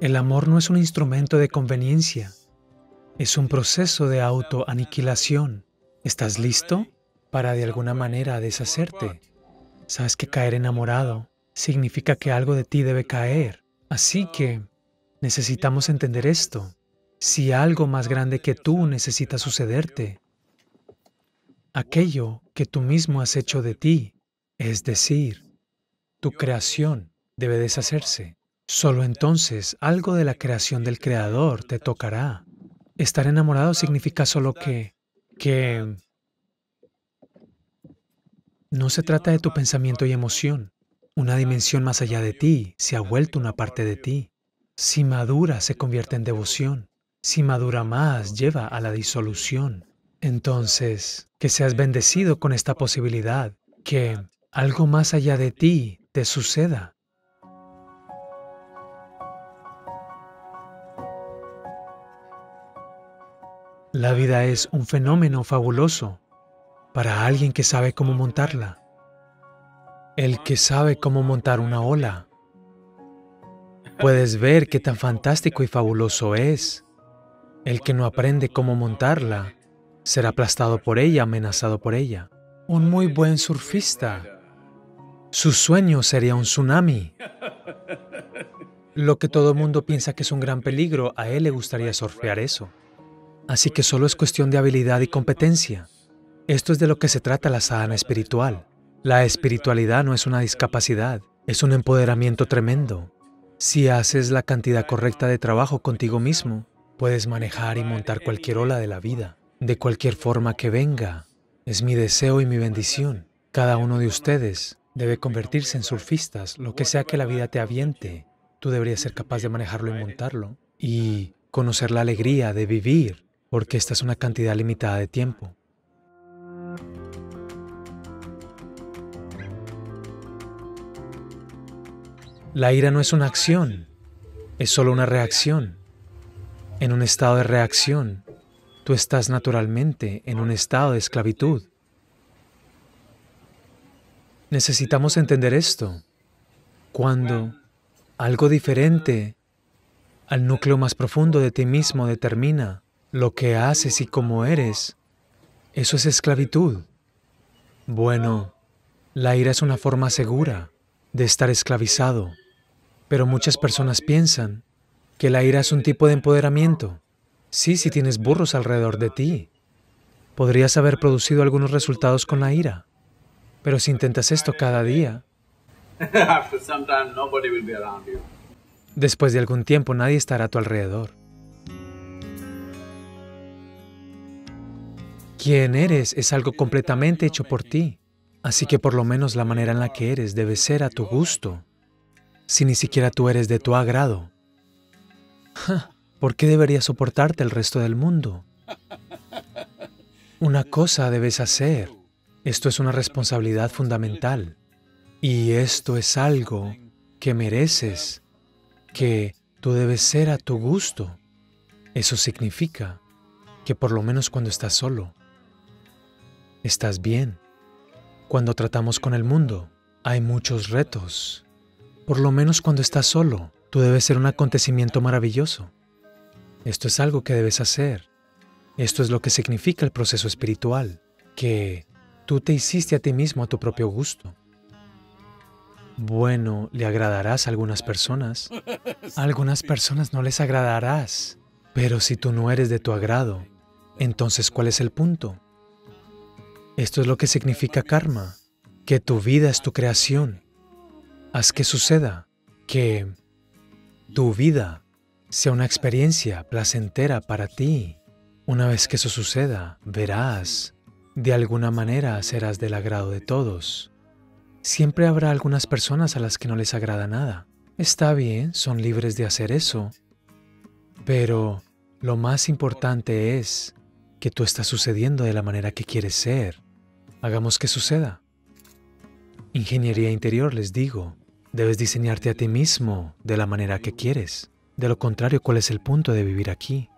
El amor no es un instrumento de conveniencia, es un proceso de autoaniquilación. ¿Estás listo para de alguna manera deshacerte? Sabes que caer enamorado significa que algo de ti debe caer. Así que necesitamos entender esto. Si algo más grande que tú necesita sucederte, aquello que tú mismo has hecho de ti, es decir, tu creación debe deshacerse. Solo entonces algo de la creación del Creador te tocará. Estar enamorado significa solo que, que no se trata de tu pensamiento y emoción. Una dimensión más allá de ti se ha vuelto una parte de ti. Si madura, se convierte en devoción. Si madura más, lleva a la disolución. Entonces, que seas bendecido con esta posibilidad, que algo más allá de ti te suceda. La vida es un fenómeno fabuloso para alguien que sabe cómo montarla. El que sabe cómo montar una ola. Puedes ver qué tan fantástico y fabuloso es. El que no aprende cómo montarla será aplastado por ella, amenazado por ella. Un muy buen surfista. Su sueño sería un tsunami. Lo que todo el mundo piensa que es un gran peligro, a él le gustaría surfear eso. Así que solo es cuestión de habilidad y competencia. Esto es de lo que se trata la sadhana espiritual. La espiritualidad no es una discapacidad, es un empoderamiento tremendo. Si haces la cantidad correcta de trabajo contigo mismo, puedes manejar y montar cualquier ola de la vida, de cualquier forma que venga. Es mi deseo y mi bendición. Cada uno de ustedes debe convertirse en surfistas, lo que sea que la vida te aviente. Tú deberías ser capaz de manejarlo y montarlo y conocer la alegría de vivir porque esta es una cantidad limitada de tiempo. La ira no es una acción, es solo una reacción. En un estado de reacción, tú estás naturalmente en un estado de esclavitud. Necesitamos entender esto. Cuando algo diferente al núcleo más profundo de ti mismo determina lo que haces y cómo eres, eso es esclavitud. Bueno, la ira es una forma segura de estar esclavizado, pero muchas personas piensan que la ira es un tipo de empoderamiento. Sí, si tienes burros alrededor de ti, podrías haber producido algunos resultados con la ira, pero si intentas esto cada día, después de algún tiempo nadie estará a tu alrededor. Quien eres es algo completamente hecho por ti, así que por lo menos la manera en la que eres debe ser a tu gusto, si ni siquiera tú eres de tu agrado. ¿Por qué debería soportarte el resto del mundo? Una cosa debes hacer. Esto es una responsabilidad fundamental. Y esto es algo que mereces, que tú debes ser a tu gusto. Eso significa que por lo menos cuando estás solo, estás bien. Cuando tratamos con el mundo, hay muchos retos. Por lo menos cuando estás solo, tú debes ser un acontecimiento maravilloso. Esto es algo que debes hacer. Esto es lo que significa el proceso espiritual, que tú te hiciste a ti mismo a tu propio gusto. Bueno, le agradarás a algunas personas. A algunas personas no les agradarás. Pero si tú no eres de tu agrado, entonces ¿cuál es el punto? Esto es lo que significa karma, que tu vida es tu creación. Haz que suceda, que tu vida sea una experiencia placentera para ti. Una vez que eso suceda, verás, de alguna manera serás del agrado de todos. Siempre habrá algunas personas a las que no les agrada nada. Está bien, son libres de hacer eso. Pero lo más importante es que tú estás sucediendo de la manera que quieres ser. Hagamos que suceda. Ingeniería interior, les digo, debes diseñarte a ti mismo de la manera que quieres. De lo contrario, ¿cuál es el punto de vivir aquí?